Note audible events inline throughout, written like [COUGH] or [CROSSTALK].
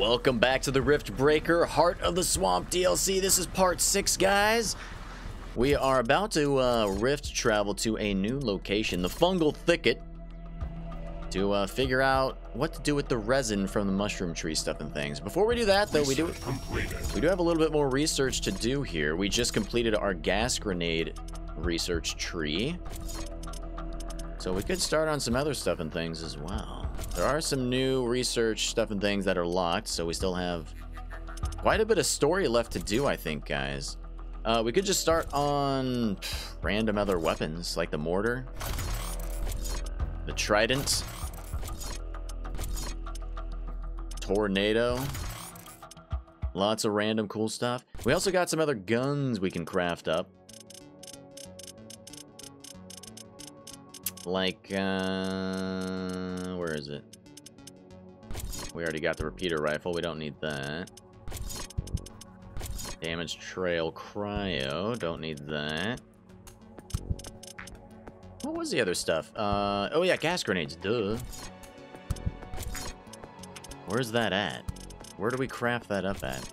Welcome back to the Riftbreaker Heart of the Swamp DLC. This is part 6, guys. We are about to uh, Rift travel to a new location, the Fungal Thicket, to uh, figure out what to do with the resin from the mushroom tree stuff and things. Before we do that, though, we do we do have a little bit more research to do here. We just completed our gas grenade research tree. So we could start on some other stuff and things as well. There are some new research stuff and things that are locked, so we still have quite a bit of story left to do, I think, guys. Uh, we could just start on random other weapons, like the mortar, the trident, tornado, lots of random cool stuff. We also got some other guns we can craft up. Like, uh, where is it? We already got the repeater rifle. We don't need that. Damage trail cryo. Don't need that. What was the other stuff? Uh, oh yeah, gas grenades. Duh. Where's that at? Where do we craft that up at?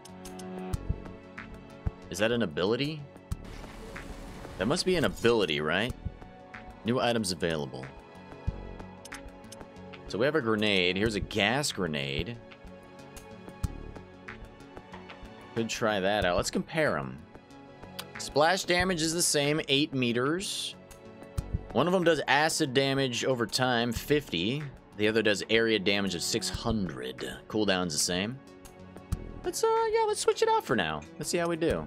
Is that an ability? That must be an ability, right? New items available. So we have a grenade. Here's a gas grenade. Could try that out. Let's compare them. Splash damage is the same, 8 meters. One of them does acid damage over time, 50. The other does area damage of 600. Cooldown's the same. Let's, uh, yeah, let's switch it out for now. Let's see how we do.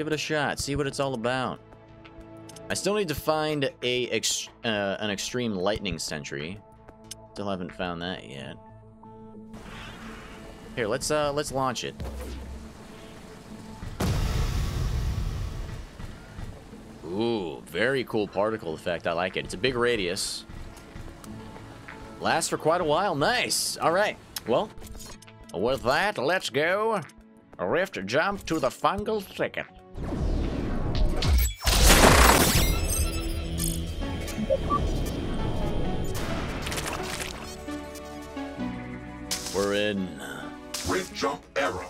Give it a shot. See what it's all about. I still need to find a ex uh, an extreme lightning sentry. Still haven't found that yet. Here, let's uh let's launch it. Ooh, very cool particle effect. I like it. It's a big radius. Lasts for quite a while. Nice. All right. Well, with that, let's go. Rift jump to the fungal thicket. We're jump error.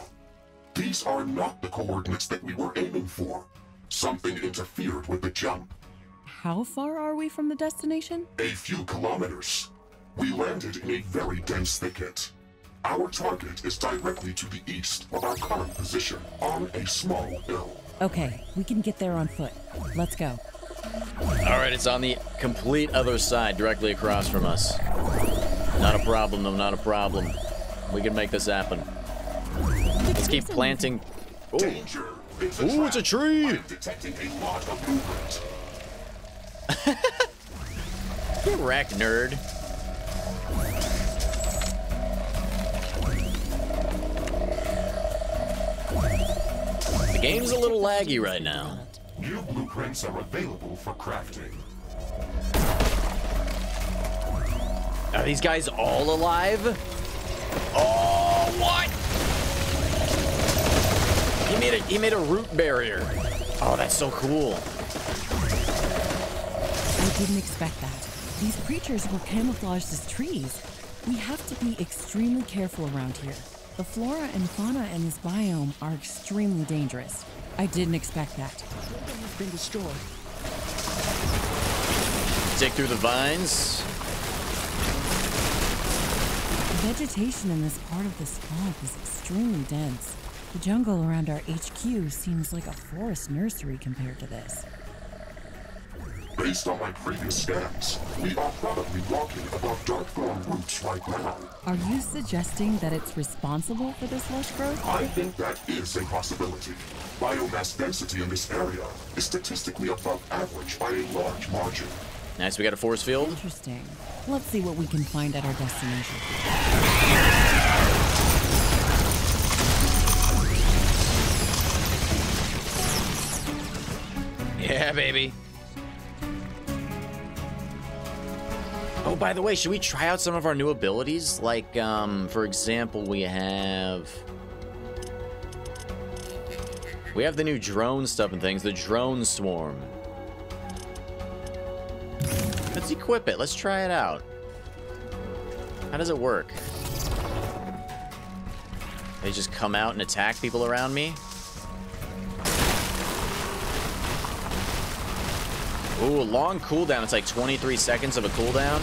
These are not the coordinates that we were aiming for. Something interfered with the jump. How far are we from the destination? A few kilometers. We landed in a very dense thicket. Our target is directly to the east of our current position on a small hill. Okay, we can get there on foot. Let's go. All right, it's on the complete other side, directly across from us. Not a problem, though, not a problem. We can make this happen. Let's keep planting. Ooh, It's a Ooh, it's a tree. I'm a lot get wrecked, [LAUGHS] nerd. The game's a little laggy right now. New blueprints are available for crafting. Are these guys all alive? Oh, what? He made a he made a root barrier. Oh, that's so cool. I didn't expect that. These creatures were camouflaged as trees. We have to be extremely careful around here. The flora and fauna in this biome are extremely dangerous. I didn't expect that. has been destroyed. Dig through the vines. The vegetation in this part of the swamp is extremely dense. The jungle around our HQ seems like a forest nursery compared to this. Based on my previous scans, we are probably walking above dark thorn roots right now. Are you suggesting that it's responsible for this lush growth? I think that is a possibility. Biomass density in this area is statistically above average by a large margin. Nice, we got a force field. Interesting. Let's see what we can find at our destination. Yeah, baby. Oh, by the way, should we try out some of our new abilities? Like, um, for example, we have... We have the new drone stuff and things, the drone swarm. Let's equip it. Let's try it out. How does it work? They just come out and attack people around me? Ooh, a long cooldown. It's like 23 seconds of a cooldown.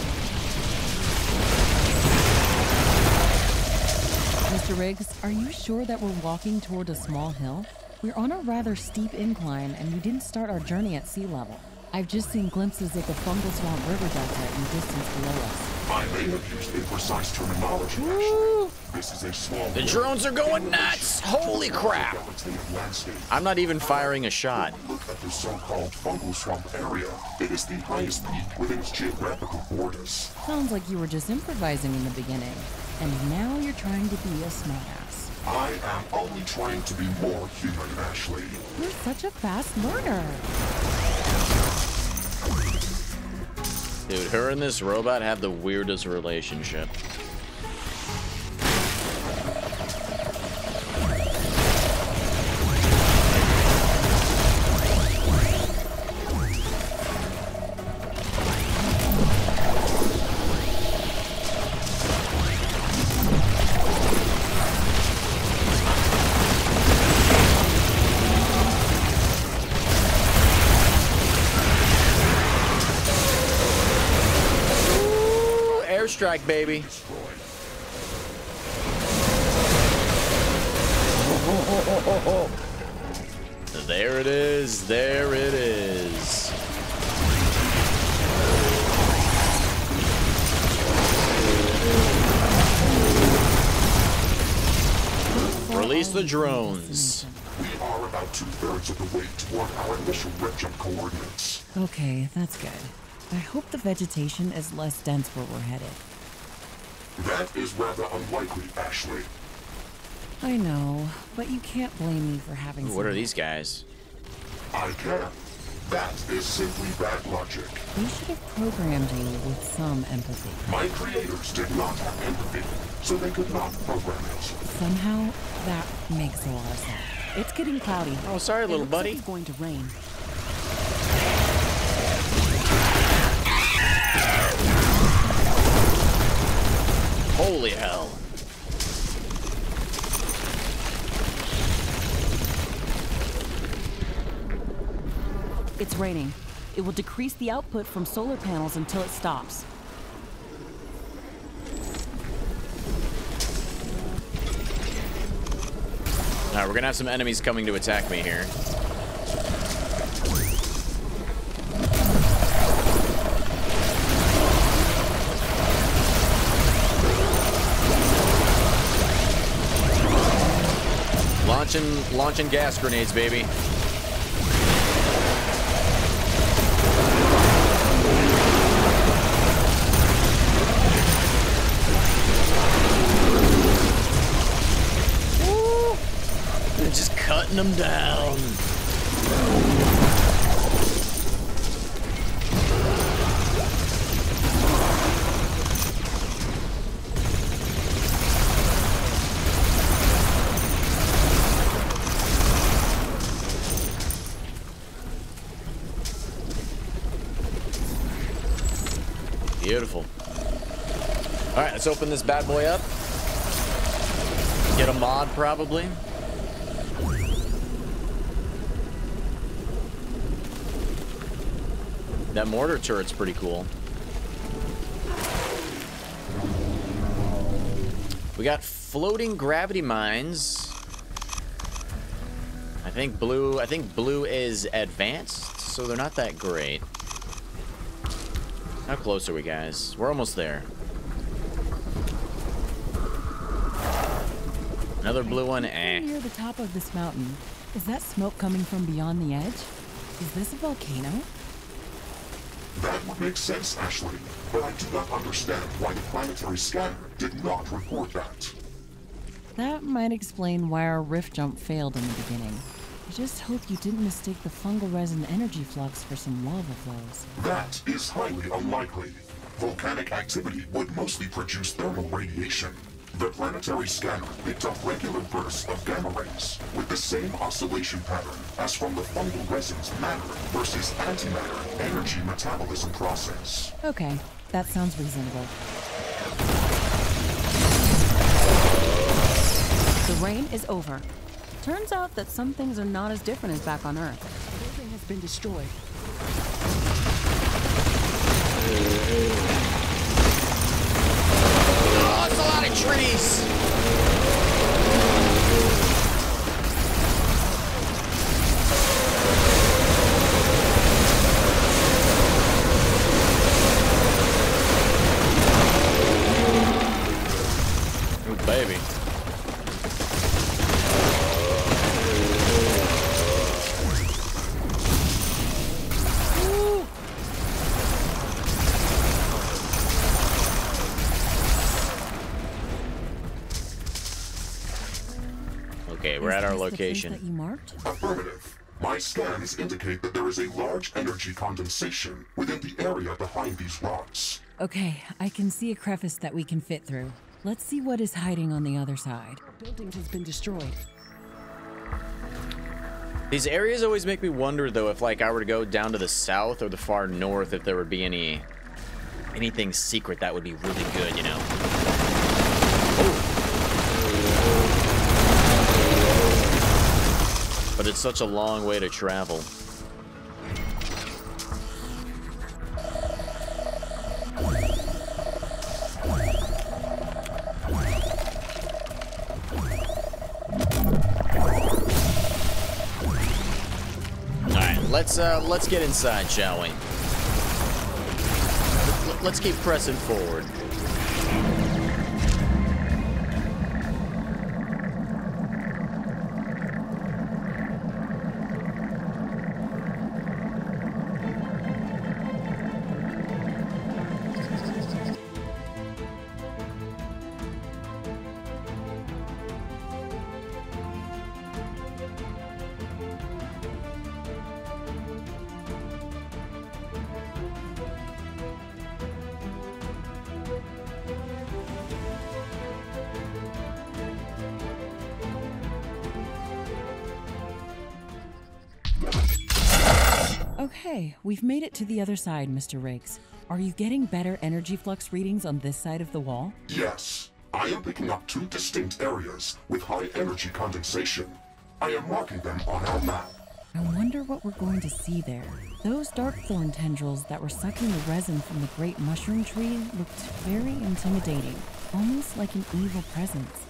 Mr. Riggs, are you sure that we're walking toward a small hill? We're on a rather steep incline, and we didn't start our journey at sea level. I've just seen glimpses of the fungal swamp river delta in the distance below us. I may have used imprecise terminology, actually. This is a small... The drones are going nuts! Holy crap! I'm not even firing a shot. Look at the so-called fungal swamp area. It is the highest peak within its geographical borders. Sounds like you were just improvising in the beginning, and now you're trying to be a smartass. I am only trying to be more human, Ashley. You're such a fast learner. Dude, her and this robot have the weirdest relationship. Airstrike, baby. There it is. There it is. Release the drones. We are about two-thirds of the way toward our initial red coordinates. Okay, that's good. I hope the vegetation is less dense where we're headed. That is rather unlikely, Ashley. I know, but you can't blame me for having. What are these guys? I can. That is simply bad logic. They should have programmed you with some empathy. My creators did not have empathy, so they could not program it. Somehow, that makes a lot of sense. It's getting cloudy. Oh, sorry, It little looks like buddy. it's going to rain. Holy hell. It's raining. It will decrease the output from solar panels until it stops. Alright, we're gonna have some enemies coming to attack me here. Launching, launching gas grenades, baby. They're just cutting them down. Let's open this bad boy up. Get a mod, probably. That mortar turret's pretty cool. We got floating gravity mines. I think blue, I think blue is advanced, so they're not that great. How close are we, guys? We're almost there. Another blue one, eh. Near the top of this mountain, is that smoke coming from beyond the edge? Is this a volcano? That would make sense, Ashley, but I do not understand why the planetary scanner did not report that. That might explain why our rift jump failed in the beginning. I just hope you didn't mistake the fungal resin energy flux for some lava flows. That is highly unlikely. Volcanic activity would mostly produce thermal radiation. The planetary scanner picked up regular bursts of gamma rays with the same oscillation pattern as from the fungal resin's matter versus antimatter energy metabolism process. Okay, that sounds reasonable. The rain is over. Turns out that some things are not as different as back on Earth. The building has been destroyed. Trees. Ooh, baby. Okay, we're Is at our this the place location. that you marked? Affirmative. My scans indicate that there is a large energy condensation within the area behind these rocks. Okay, I can see a crevice that we can fit through. Let's see what is hiding on the other side. The building has been destroyed. These areas always make me wonder, though, if like I were to go down to the south or the far north, if there would be any anything secret that would be really good, you know. It's such a long way to travel. All right, let's uh, let's get inside, shall we? Let- Let's keep pressing forward. We've made it to the other side, Mr. Riggs. Are you getting better energy flux readings on this side of the wall? Yes, I am picking up two distinct areas with high energy condensation. I am marking them on our map. I wonder what we're going to see there. Those dark thorn tendrils that were sucking the resin from the great mushroom tree looked very intimidating, almost like an evil presence.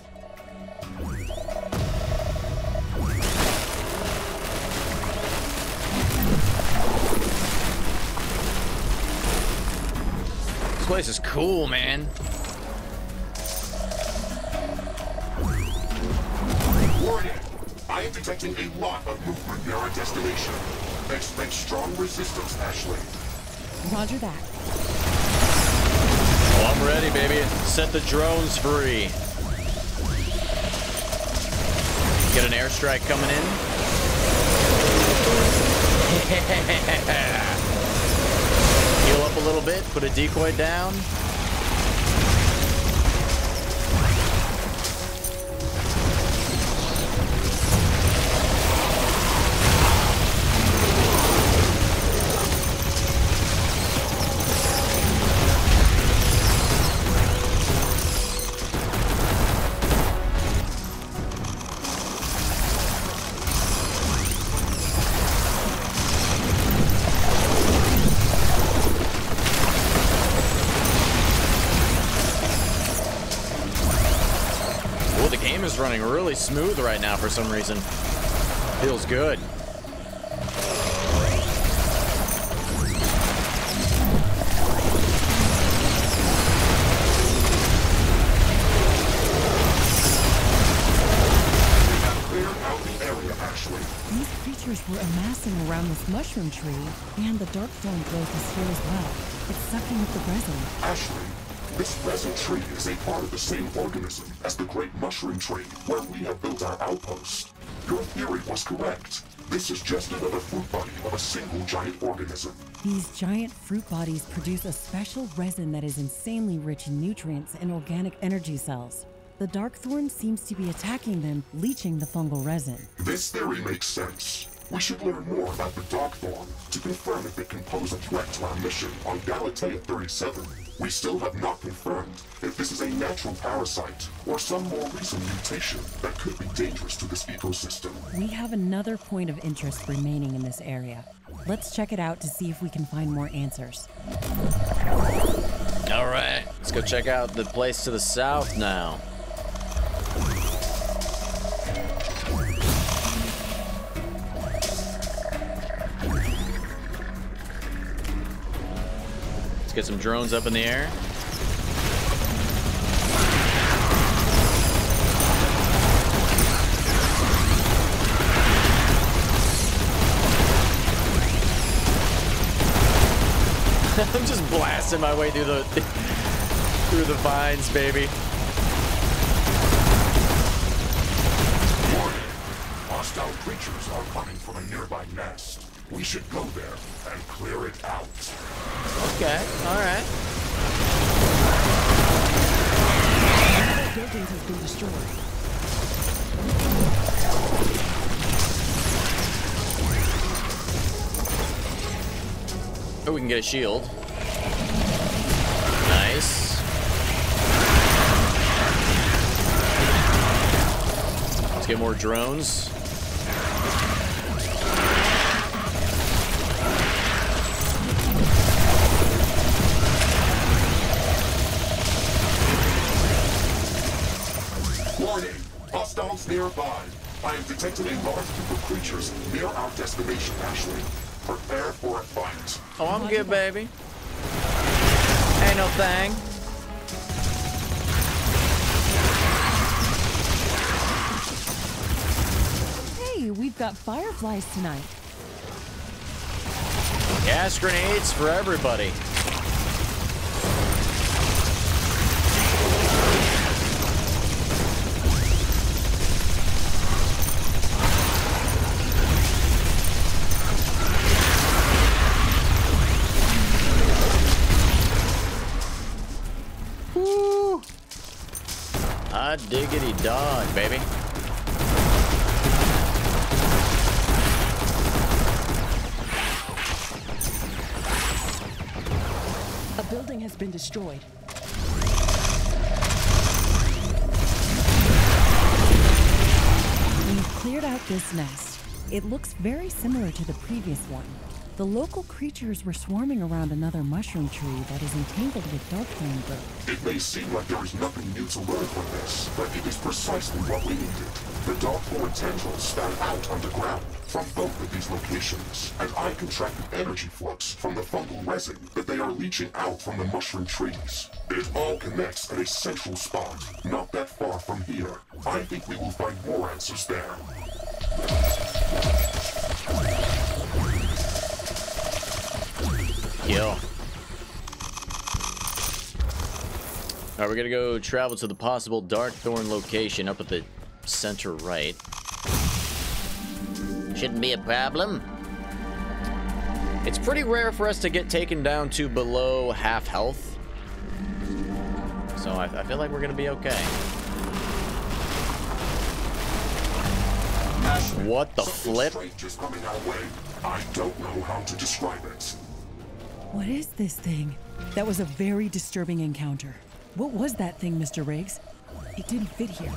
Place is cool, man. Warning! I am detecting a lot of movement near our destination. Expect strong resistance, Ashley. Roger that. Oh, I'm ready, baby. Set the drones free. Get an airstrike coming in. Heal [LAUGHS] up a little bit, put a decoy down. Really smooth right now for some reason. Feels good. Clear out the area, Ashley. These creatures were amassing around this mushroom tree, and the dark thorn growth is here as well. It's sucking up the resin. Ashley, this resin tree is a part of the same organism as the great mushroom tree where we have built our outpost. Your theory was correct. This is just another fruit body of a single giant organism. These giant fruit bodies produce a special resin that is insanely rich in nutrients and organic energy cells. The dark thorn seems to be attacking them, leaching the fungal resin. This theory makes sense. We should learn more about the Darkthorn to confirm if it can pose a threat to our mission on Galatea 37. We still have not confirmed if this is a natural parasite or some more recent mutation that could be dangerous to this ecosystem. We have another point of interest remaining in this area. Let's check it out to see if we can find more answers. All right, let's go check out the place to the south now. Get some drones up in the air. [LAUGHS] I'm just blasting my way through the [LAUGHS] through the vines, baby. Warning! Hostile creatures are coming from a nearby nest. We should go there and clear it out. Okay, all right. Buildings have been destroyed. Oh, we can get a shield. Nice. Let's get more drones. Hostiles. I am detecting a large group of creatures near our destination, Ashley. Prepare for a fight. Oh, I'm good, baby. Ain't no thing. Hey, we've got fireflies tonight. Gas grenades for everybody. I diggity dog, baby. A building has been destroyed. We've cleared out this nest. It looks very similar to the previous one. The local creatures were swarming around another mushroom tree that is entangled with darkthorn growth. It may seem like there is nothing new to learn from this, but it is precisely what we needed. The dark Darkthorn tendrils span out underground from both of these locations, and I can track the energy flux from the fungal resin that they are leaching out from the mushroom trees. It all connects at a central spot, not that far from here. I think we will find more answers there. Kill. Alright, we're gonna go travel to the possible Darkthorn location up at the center right. Shouldn't be a problem. It's pretty rare for us to get taken down to below half health. So I, I feel like we're gonna be okay. Ashley, What the something flip? strange is coming our way. I don't know how to describe it. What is this thing? That was a very disturbing encounter. What was that thing, Mr. Riggs? It didn't fit here.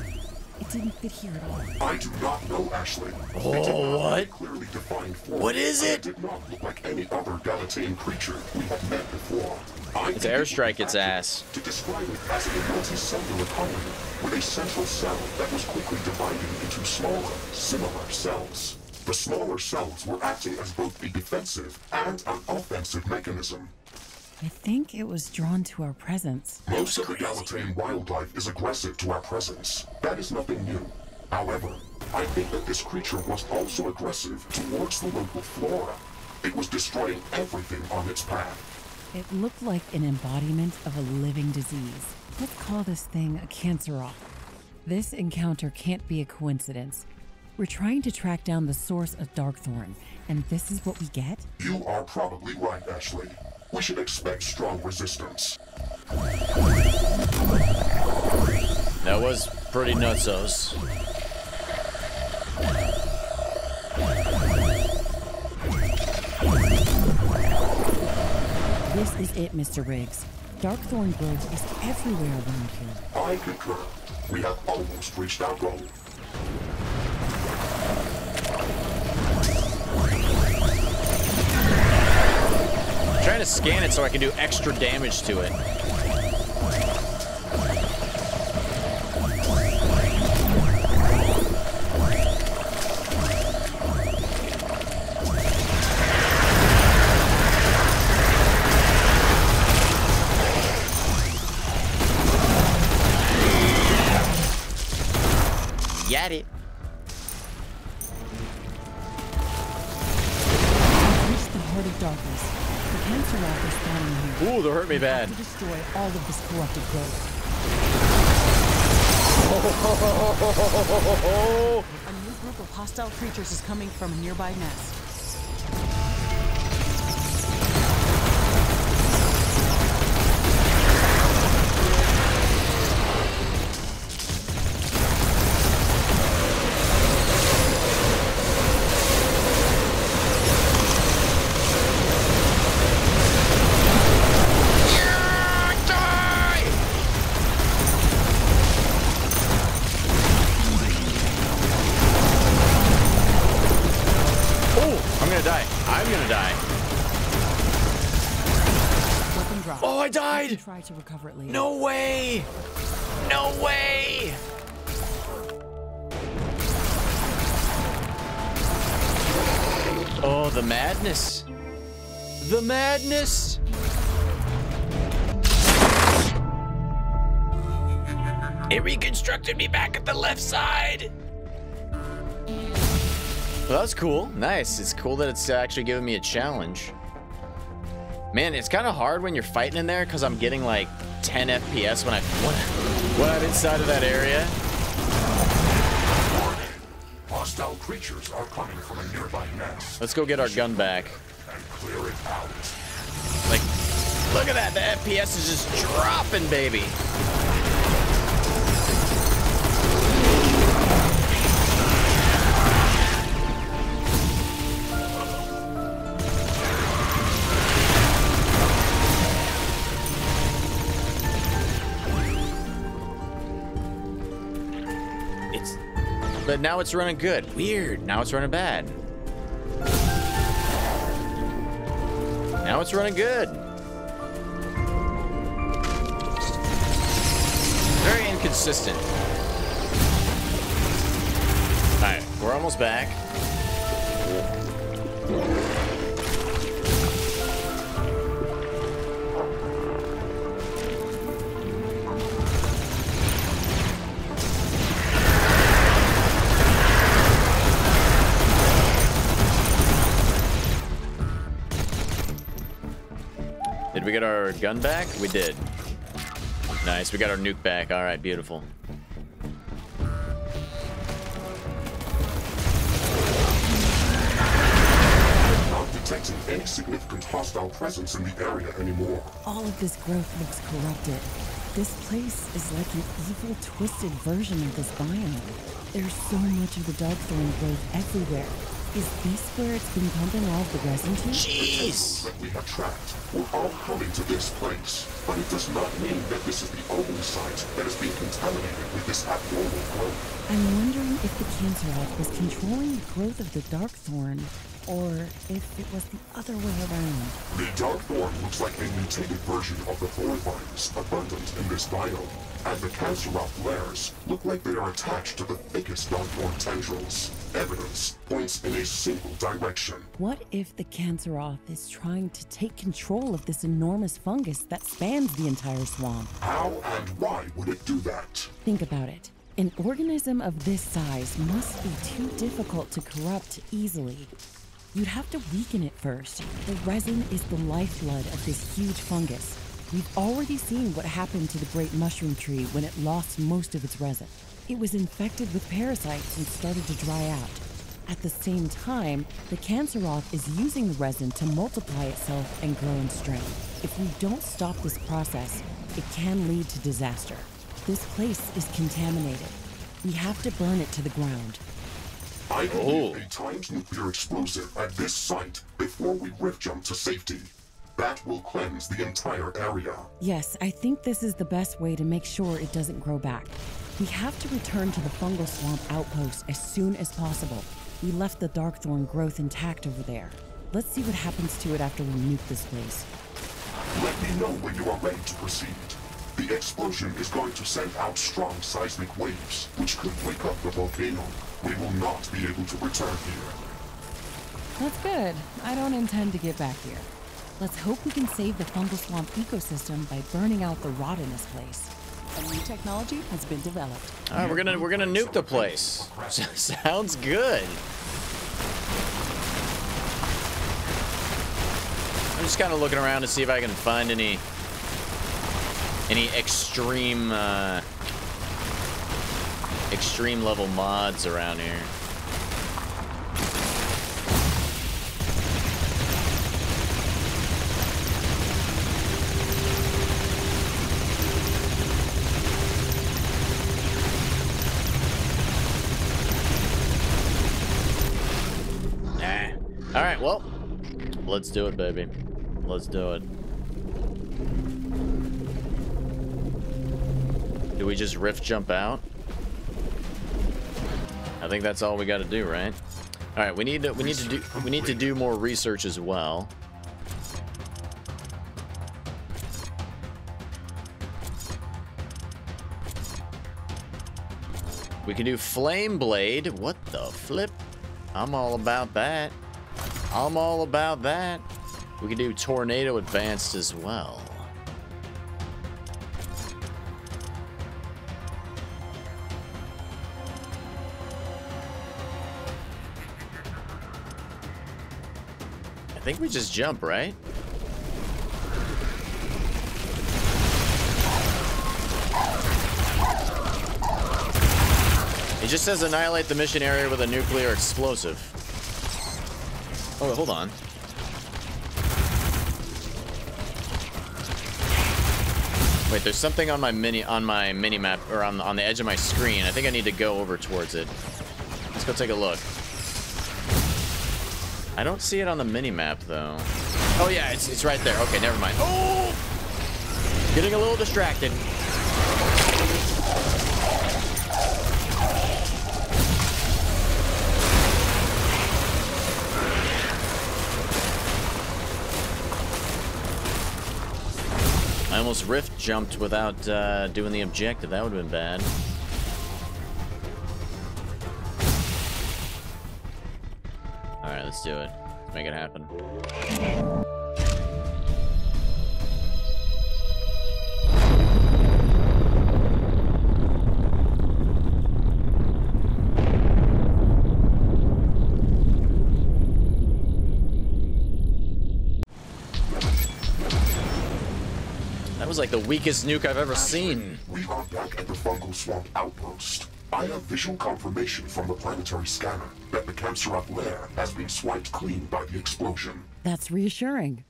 It didn't fit here at all. I do not know, Ashley. Oh, it what? Clearly defined form. What is it? It did not look like any other Galataean creature we have met before. I It's think it airstrike its ass. To describe it as a multicellular colony with a central cell that was quickly dividing into smaller, similar cells. The smaller cells were acting as both a defensive and an offensive mechanism. I think it was drawn to our presence. Most of the Galataean wildlife is aggressive to our presence. That is nothing new. However, I think that this creature was also aggressive towards the local flora. It was destroying everything on its path. It looked like an embodiment of a living disease. Let's call this thing a Canceroth. This encounter can't be a coincidence. We're trying to track down the source of Darkthorn, and this is what we get? You are probably right, Ashley. We should expect strong resistance. That was pretty nutsos. This is it, Mr. Riggs. Darkthorn growth is everywhere around here. I concur. We have almost reached our goal. I'm trying to scan it so I can do extra damage to it. Got it. We've the heart of darkness. The Canceroth is spawning here. Ooh, that hurt me bad. to destroy all of this corrupted growth. [LAUGHS] A new group of hostile creatures is coming from a nearby nest. Died! try to recover it later. No way! No way! Oh, the madness. The madness! It reconstructed me back at the left side! Well, that's cool. Nice. It's cool that it's actually giving me a challenge. Man, it's kind of hard when you're fighting in there because I'm getting like 10 FPS when I when, when I'm inside of that area. Hostile creatures are coming from a nearby nest. Let's go get our gun back. And clear it out. Like, look at that. The FPS is just dropping, baby. But now it's running good. Weird. Now it's running bad. Now it's running good. Very inconsistent. Alright, we're almost back. We get our gun back? We did. Nice, we got our nuke back. All right, beautiful. Detecting any significant hostile presence in the area anymore. All of this growth looks corrupted. This place is like an evil, twisted version of this biome. There's so much of the Darkthorn growth everywhere. Is this where it's been pumping all the resin to? Jeez. that we have tracked were all coming to this place, but it does not mean that this is the only site that has been contaminated with this abnormal growth. I'm wondering if the Canceroth was controlling the growth of the Darkthorn, or if it was the other way around. The dark thorn looks like a mutated version of the thorn vines abundant in this biome, and the Canceroth layers look like they are attached to the thickest dark thorn tendrils. Evidence points in a single direction. What if the Canceroth is trying to take control of this enormous fungus that spans the entire swamp? How and why would it do that? Think about it. An organism of this size must be too difficult to corrupt easily. You'd have to weaken it first. The resin is the lifeblood of this huge fungus. We've already seen what happened to the great mushroom tree when it lost most of its resin. It was infected with parasites and started to dry out. At the same time, the cancer Canceroth is using the resin to multiply itself and grow in strength. If we don't stop this process, it can lead to disaster. This place is contaminated. We have to burn it to the ground. I Oh. a timed nuclear explosive at this site before we rift jump to safety. That will cleanse the entire area. Yes, I think this is the best way to make sure it doesn't grow back. We have to return to the fungal swamp outpost as soon as possible. We left the Darkthorn growth intact over there. Let's see what happens to it after we nuke this place. Let me know when you are ready to proceed. The explosion is going to send out strong seismic waves, which could wake up the volcano. We will not be able to return here. That's good. I don't intend to get back here. Let's hope we can save the fungal swamp ecosystem by burning out the rot in this place. A new technology has been developed. All right, we're gonna we're gonna nuke the place. [LAUGHS] Sounds good. I'm just kind of looking around to see if I can find any any extreme uh, extreme level mods around here. Nah. All right, well, let's do it, baby. Let's do it. Do we just rift jump out? I think that's all we got to do, right? All right, we need to we need to do we need to do more research as well. We can do flame blade. What the flip? I'm all about that. I'm all about that. We can do tornado advanced as well. I think we just jump, right? It just says annihilate the mission area with a nuclear explosive. Oh, hold on. Wait, there's something on my mini on my mini map or on on the edge of my screen. I think I need to go over towards it. Let's go take a look. I don't see it on the mini map though. Oh yeah, it's it's right there. Okay, never mind. Oh, getting a little distracted. Almost rift jumped without uh, doing the objective. That would have been bad. Alright, let's do it. Let's make it happen. Like the weakest nuke I've ever seen. We are back at the Fungal Swamp outpost. I have visual confirmation from the planetary scanner that the Canceroth lair has been swiped clean by the explosion. That's reassuring.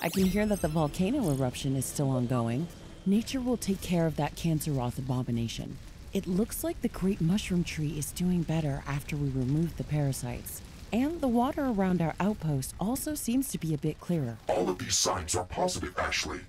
I can hear that the volcano eruption is still ongoing. Nature will take care of that Canceroth abomination. It looks like the great mushroom tree is doing better after we remove the parasites. And the water around our outpost also seems to be a bit clearer. All of these signs are positive, Ashley.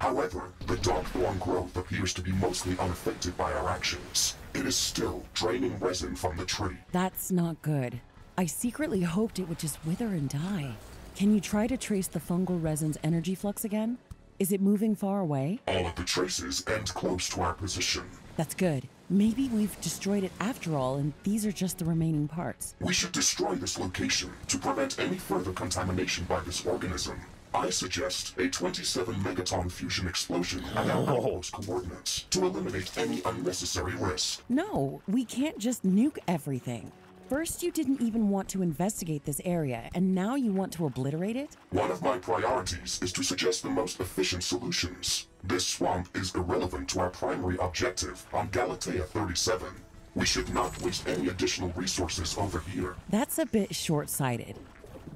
However, the Darkthorn growth appears to be mostly unaffected by our actions. It is still draining resin from the tree. That's not good. I secretly hoped it would just wither and die. Can you try to trace the fungal resin's energy flux again? Is it moving far away? All of the traces end close to our position. That's good. Maybe we've destroyed it after all, and these are just the remaining parts. We should destroy this location to prevent any further contamination by this organism. I suggest a 27 megaton fusion explosion at our outpost coordinates to eliminate any unnecessary risk. No, we can't just nuke everything. First, you didn't even want to investigate this area, and now you want to obliterate it? One of my priorities is to suggest the most efficient solutions. This swamp is irrelevant to our primary objective on Galatea 37. We should not waste any additional resources over here. That's a bit short sighted.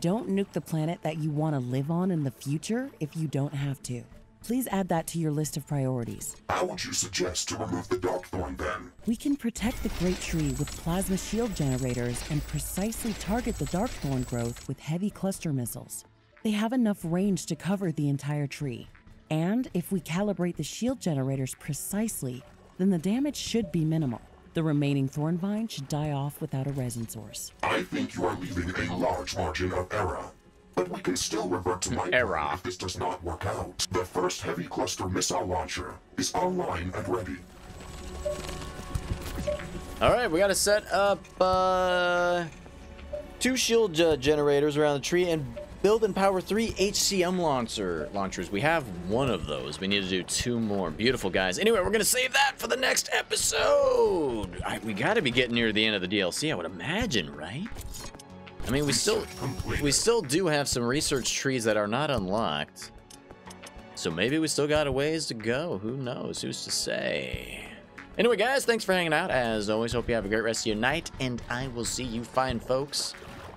Don't nuke the planet that you want to live on in the future if you don't have to. Please add that to your list of priorities. How would you suggest to remove the Darkthorn then? We can protect the Great Tree with plasma shield generators and precisely target the Darkthorn growth with heavy cluster missiles. They have enough range to cover the entire tree. And if we calibrate the shield generators precisely, then the damage should be minimal. The remaining thorn vine should die off without a resin source. I think you are leaving a large margin of error. But we can still revert to my Error. plan if this does not work out. The first heavy cluster missile launcher is online and ready. All right, we got to set up uh, two shield uh, generators around the tree and build and power three HCM launcher launchers. We have one of those. We need to do two more. Beautiful, guys. Anyway, we're going to save that for the next episode. I, we got to be getting near the end of the DLC, I would imagine, right? I mean, we still we still do have some research trees that are not unlocked. So maybe we still got a ways to go. Who knows? Who's to say? Anyway, guys, thanks for hanging out. As always, hope you have a great rest of your night, and I will see you fine folks